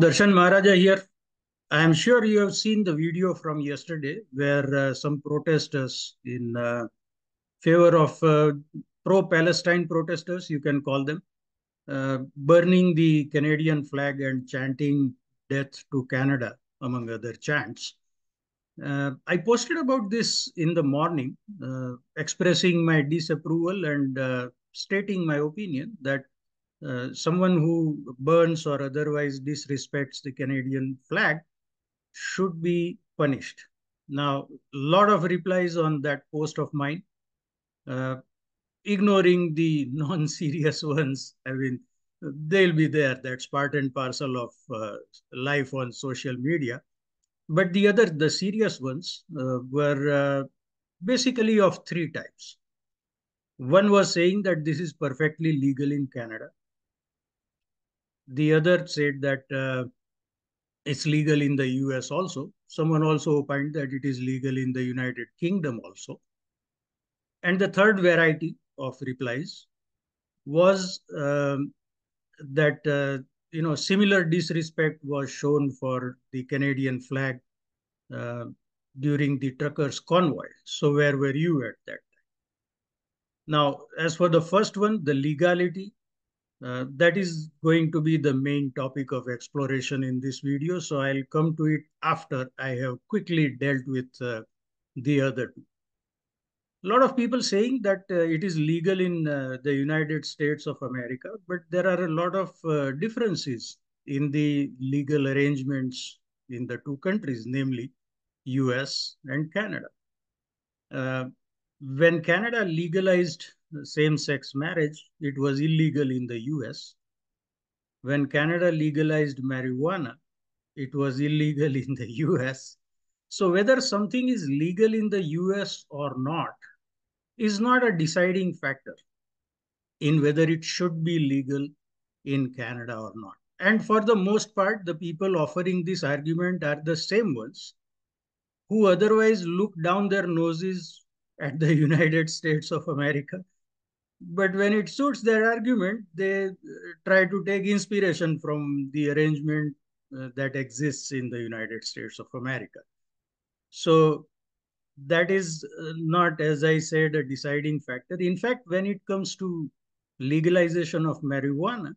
Darshan Maharaja here. I am sure you have seen the video from yesterday where uh, some protesters in uh, favor of uh, pro-Palestine protesters, you can call them, uh, burning the Canadian flag and chanting death to Canada, among other chants. Uh, I posted about this in the morning, uh, expressing my disapproval and stating my opinion that someone who burns or otherwise disrespects the Canadian flag should be punished. Now, a lot of replies on that post of mine, uh, ignoring the non-serious ones. I mean, they'll be there. That's part and parcel of uh, life on social media. But the other, the serious ones, uh, were uh, basically of three types. One was saying that this is perfectly legal in Canada the other said that uh, it's legal in the US also. Someone also opined that it is legal in the United Kingdom also. And the third variety of replies was um, that, uh, you know, similar disrespect was shown for the Canadian flag uh, during the truckers' convoy. So where were you at that? Now, as for the first one, the legality, uh, that is going to be the main topic of exploration in this video. So I'll come to it after I have quickly dealt with uh, the other two. A lot of people saying that uh, it is legal in uh, the United States of America, but there are a lot of uh, differences in the legal arrangements in the two countries, namely US and Canada. when Canada legalized same-sex marriage, it was illegal in the US. When Canada legalized marijuana, it was illegal in the US. So whether something is legal in the US or not is not a deciding factor in whether it should be legal in Canada or not. And for the most part, the people offering this argument are the same ones who otherwise look down their noses at the United States of America but when it suits their argument, they uh, try to take inspiration from the arrangement uh, that exists in the United States of America. So that is uh, not, as I said, a deciding factor. In fact, when it comes to legalization of marijuana,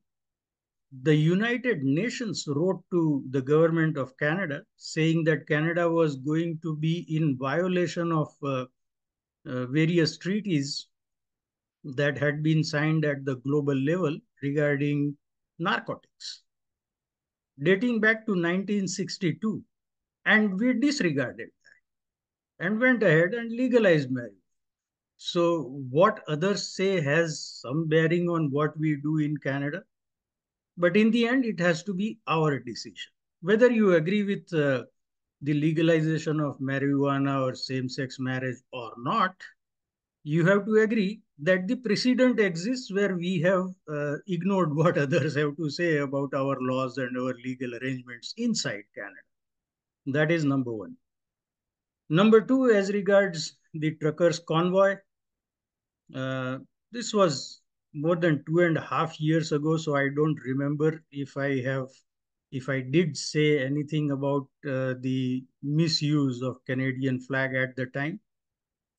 the United Nations wrote to the government of Canada saying that Canada was going to be in violation of uh, uh, various treaties that had been signed at the global level regarding narcotics, dating back to 1962. And we disregarded that and went ahead and legalized marriage. So what others say has some bearing on what we do in Canada. But in the end, it has to be our decision. Whether you agree with uh, the legalization of marijuana or same-sex marriage or not, you have to agree that the precedent exists where we have uh, ignored what others have to say about our laws and our legal arrangements inside Canada. That is number one. Number two, as regards the truckers' convoy, uh, this was more than two and a half years ago, so I don't remember if I have, if I did say anything about uh, the misuse of Canadian flag at the time.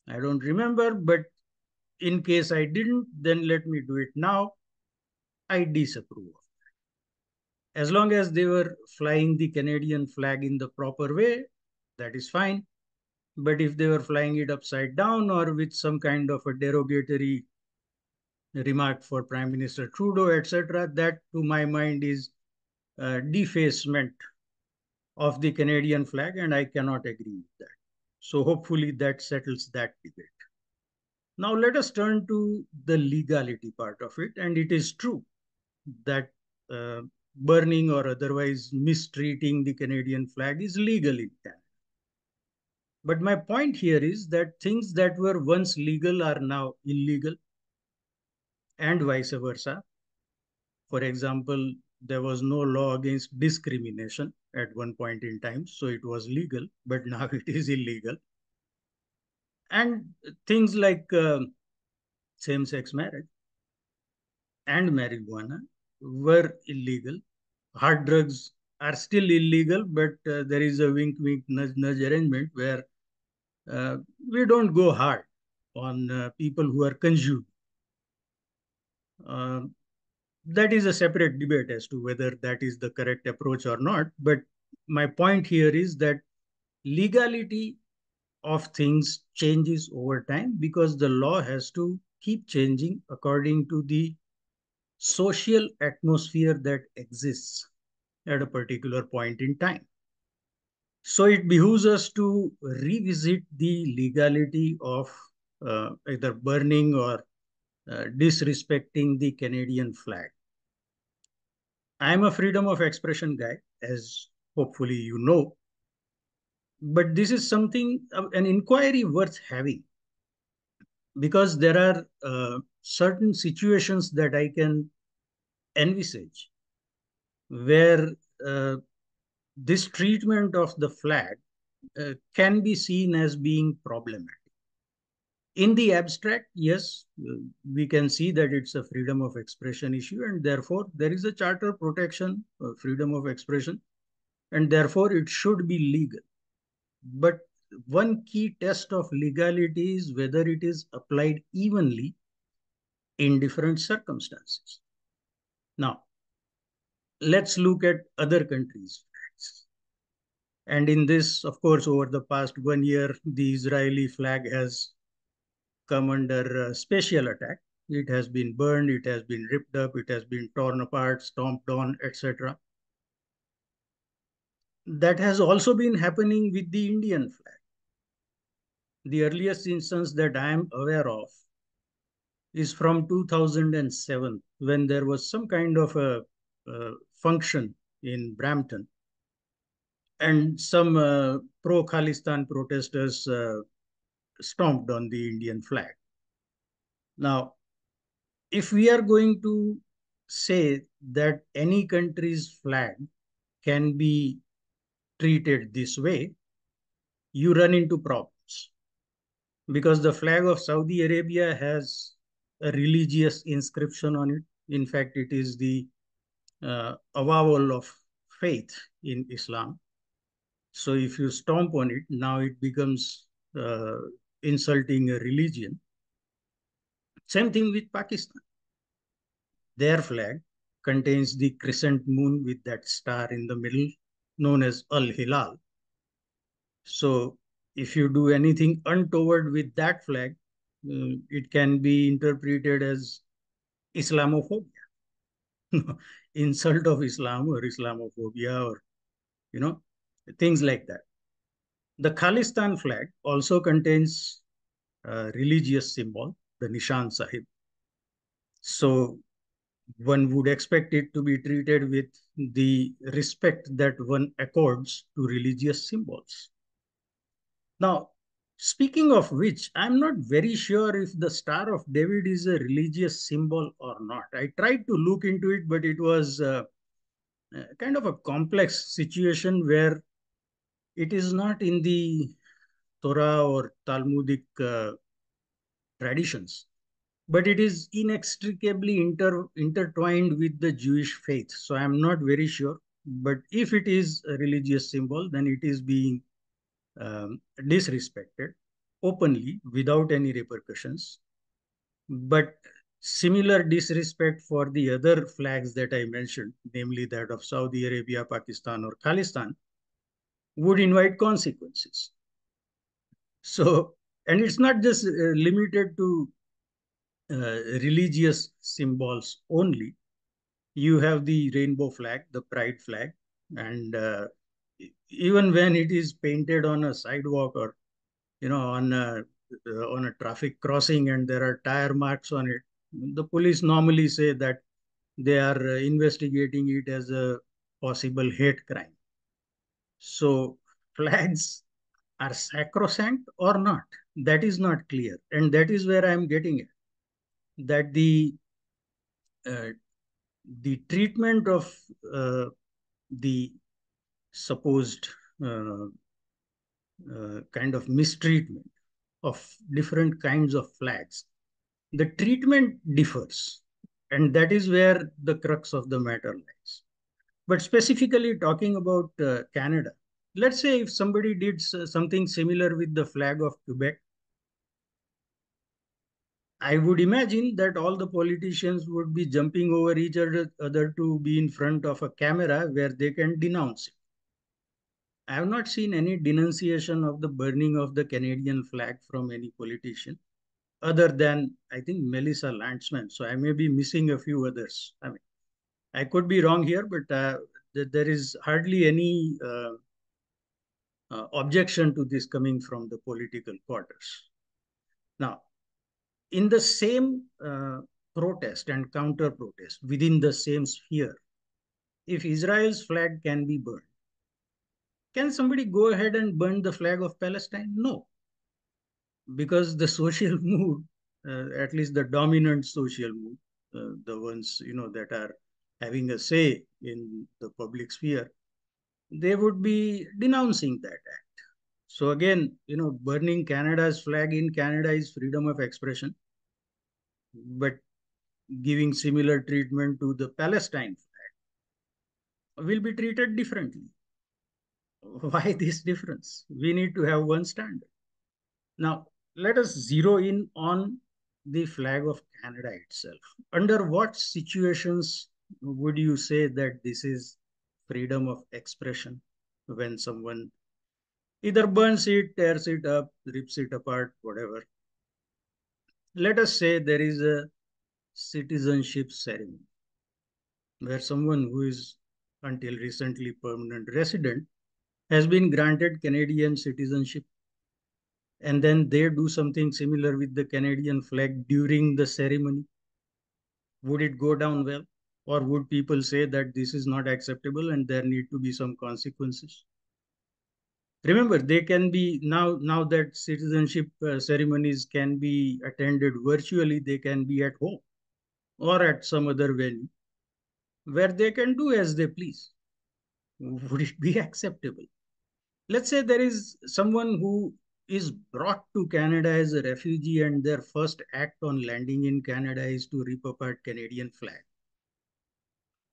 I don't remember, but in case I didn't, then let me do it now. I disapprove of that. As long as they were flying the Canadian flag in the proper way, that is fine. But if they were flying it upside down or with some kind of a derogatory remark for Prime Minister Trudeau, etc., that to my mind is defacement of the Canadian flag, and I cannot agree with that. So hopefully that settles that debate. Now let us turn to the legality part of it. And it is true that uh, burning or otherwise mistreating the Canadian flag is legal in Canada. But my point here is that things that were once legal are now illegal and vice versa. For example, there was no law against discrimination at one point in time. So it was legal, but now it is illegal. And things like uh, same-sex marriage and marijuana were illegal. Hard drugs are still illegal, but uh, there is a wink, wink, nudge, nudge arrangement where uh, we don't go hard on uh, people who are consumed. Uh, that is a separate debate as to whether that is the correct approach or not. But my point here is that legality of things changes over time because the law has to keep changing according to the social atmosphere that exists at a particular point in time. So it behooves us to revisit the legality of uh, either burning or uh, disrespecting the Canadian flag. I'm a freedom of expression guy, as hopefully you know. But this is something, uh, an inquiry worth having, because there are uh, certain situations that I can envisage where uh, this treatment of the flag uh, can be seen as being problematic. In the abstract, yes, we can see that it's a freedom of expression issue, and therefore there is a charter protection, uh, freedom of expression, and therefore it should be legal. But one key test of legality is whether it is applied evenly in different circumstances. Now, let's look at other countries'. And in this, of course, over the past one year, the Israeli flag has come under special attack. It has been burned, it has been ripped up, it has been torn apart, stomped on, etc. That has also been happening with the Indian flag. The earliest instance that I am aware of is from 2007 when there was some kind of a, a function in Brampton and some uh, pro-Khalistan protesters uh, stomped on the Indian flag. Now, if we are going to say that any country's flag can be treated this way, you run into problems. Because the flag of Saudi Arabia has a religious inscription on it. In fact, it is the uh, avowal of faith in Islam. So if you stomp on it, now it becomes uh, insulting a religion. Same thing with Pakistan. Their flag contains the crescent moon with that star in the middle, known as Al Hilal. So if you do anything untoward with that flag, uh, it can be interpreted as Islamophobia, insult of Islam or Islamophobia or, you know, things like that. The Khalistan flag also contains a religious symbol, the Nishan Sahib. So one would expect it to be treated with the respect that one accords to religious symbols. Now, Speaking of which, I'm not very sure if the Star of David is a religious symbol or not. I tried to look into it, but it was uh, uh, kind of a complex situation where it is not in the Torah or Talmudic uh, traditions, but it is inextricably inter intertwined with the Jewish faith. So I'm not very sure. But if it is a religious symbol, then it is being um, disrespected openly without any repercussions. But similar disrespect for the other flags that I mentioned, namely that of Saudi Arabia, Pakistan, or Khalistan, would invite consequences. So, and it's not just uh, limited to religious symbols only. You have the rainbow flag, the pride flag, and uh, even when it is painted on a sidewalk or you know on a uh, on a traffic crossing and there are tire marks on it the police normally say that they are uh, investigating it as a possible hate crime so flags are sacrosanct or not that is not clear and that is where i am getting it that the uh, the treatment of uh, the supposed uh, uh, kind of mistreatment of different kinds of flags. The treatment differs, and that is where the crux of the matter lies. But specifically talking about uh, Canada, let's say if somebody did something similar with the flag of Quebec, I would imagine that all the politicians would be jumping over each other to be in front of a camera where they can denounce it. I have not seen any denunciation of the burning of the Canadian flag from any politician other than, I think, Melissa Lantsman. So I may be missing a few others. I mean, I could be wrong here, but uh, th there is hardly any uh, uh, objection to this coming from the political quarters. Now, in the same uh, protest and counter protest within the same sphere, if Israel's flag can be burned, can somebody go ahead and burn the flag of Palestine? No. Because the social mood, uh, at least the dominant social mood, uh, the ones you know that are having a say in the public sphere, they would be denouncing that act. So again, you know, burning Canada's flag in Canada is freedom of expression, but giving similar treatment to the Palestine flag will be treated differently. Why this difference? We need to have one standard. Now, let us zero in on the flag of Canada itself. Under what situations would you say that this is freedom of expression when someone either burns it, tears it up, rips it apart, whatever. Let us say there is a citizenship ceremony where someone who is until recently permanent resident has been granted Canadian citizenship and then they do something similar with the Canadian flag during the ceremony. Would it go down well? Or would people say that this is not acceptable and there need to be some consequences? Remember they can be now now that citizenship uh, ceremonies can be attended virtually they can be at home or at some other venue where they can do as they please. Would it be acceptable? Let's say there is someone who is brought to canada as a refugee and their first act on landing in canada is to rip apart canadian flag.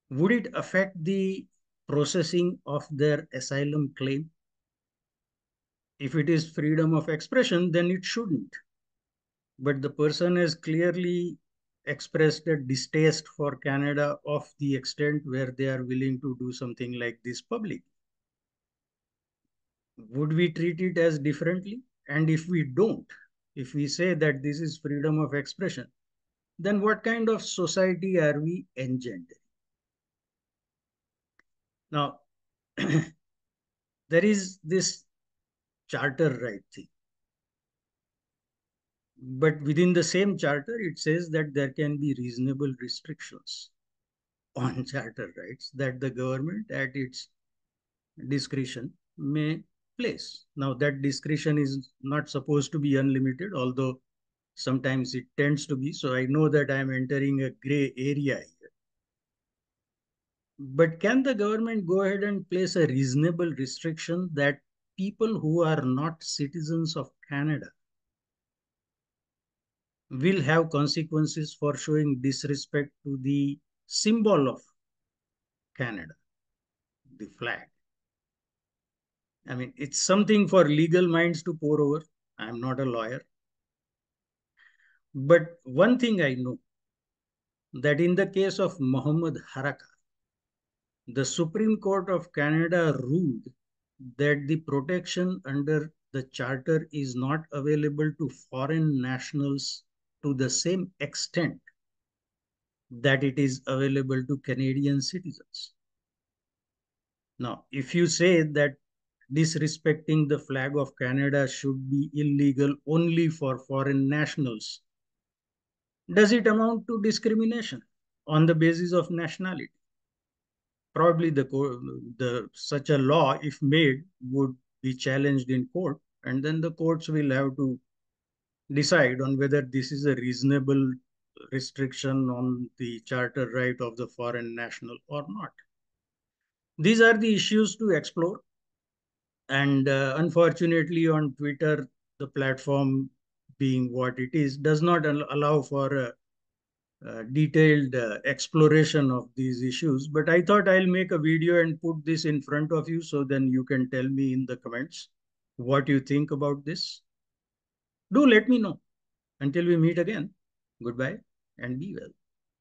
Would it affect the processing of their asylum claim if it is freedom of expression, then it shouldn't. But the person has clearly expressed a distaste for Canada of the extent where they are willing to do something like this public. Would we treat it as differently? And if we don't, if we say that this is freedom of expression, then what kind of society are we engendering? Now, there is this charter right thing. But within the same charter, it says that there can be reasonable restrictions on charter rights that the government at its discretion may place. Now that discretion is not supposed to be unlimited, although sometimes it tends to be. So I know that I'm entering a gray area here. But can the government go ahead and place a reasonable restriction that people who are not citizens of Canada will have consequences for showing disrespect to the symbol of Canada, the flag. I mean, it's something for legal minds to pour over. I'm not a lawyer. But one thing I know, that in the case of Muhammad Harkat, the Supreme Court of Canada ruled that the protection under the charter is not available to foreign nationals to the same extent that it is available to Canadian citizens. Now, if you say that disrespecting the flag of Canada should be illegal only for foreign nationals, does it amount to discrimination on the basis of nationality? Probably the, the such a law, if made, would be challenged in court, and then the courts will have to decide on whether this is a reasonable restriction on the charter right of the foreign national or not. These are the issues to explore. And uh, unfortunately, on Twitter, the platform being what it is, does not allow for a uh, detailed uh, exploration of these issues, but I thought I'll make a video and put this in front of you so then you can tell me in the comments what you think about this. Do let me know. Until we meet again, goodbye and be well.